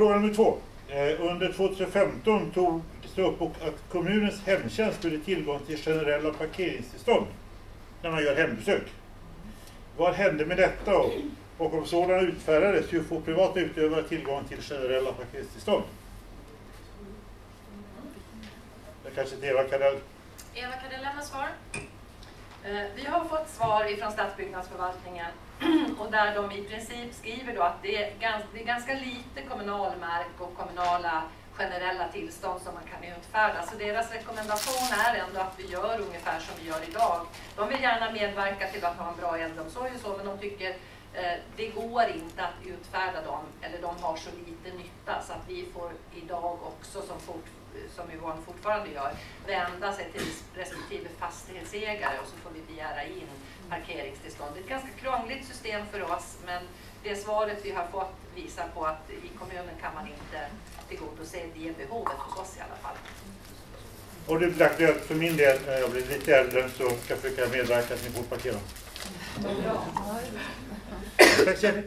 Fråga nummer två. Eh, under 2015 tog det upp att kommunens hemtjänst skulle tillgång till generella parkeringstillstånd när man gör hembesök. Vad hände med detta? Och, och om sådana utfärdades, hur får privata utövare tillgång till generella parkeringstillstånd? Det kanske inte Eva Kardell...? Eva, kan du lämna svar? Eh, vi har fått svar ifrån stadsbyggnadsförvaltningen och där de i princip skriver då att det är, ganska, det är ganska lite kommunal mark och kommunala generella tillstånd som man kan utfärda. Så deras rekommendation är ändå att vi gör ungefär som vi gör idag. De vill gärna medverka till att ha en bra äldreomsorg och så, men de tycker Eh, det går inte att utfärda dem, eller de har så lite nytta så att vi får idag också som, fort, som Yvonne fortfarande gör, vända sig till respektive fastighetsägare och så får vi begära in parkeringstillstånd. Det är ett ganska krångligt system för oss, men det svaret vi har fått visar på att i kommunen kan man inte tillgodose det behovet hos oss i alla fall. Och det blir aktuellt för min del när jag blir lite äldre så ska jag försöka medverka till att ni får parkera. Tack Jenny.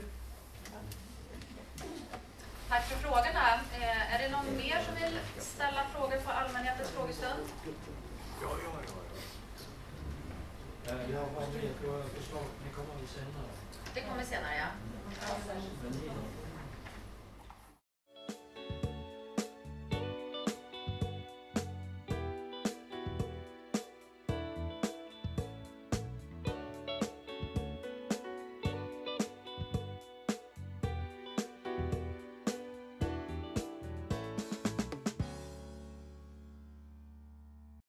Tack för frågorna. Eh, är det någon mer som vill ställa frågor på allmänhetens frågestund? Ja, ja, ja. Jag har med förslag, ni kommer senare? Det kommer senare, ja.